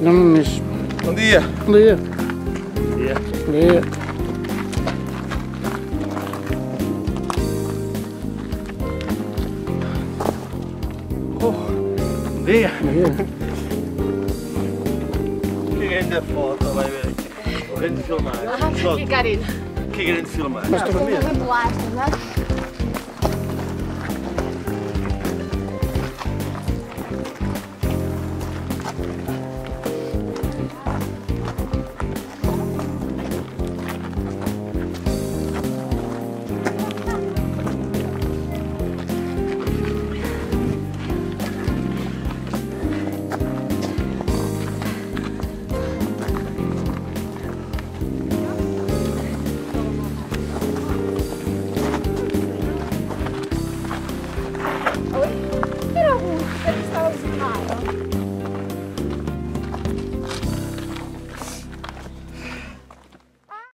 Não me mexe. Bom dia. Bom dia. dia. Bom dia. Bom dia. Bom dia. Que grande foto, vai ver aqui. Grande filmagem. Que grande filmagem. Mas Muito plástica, não é?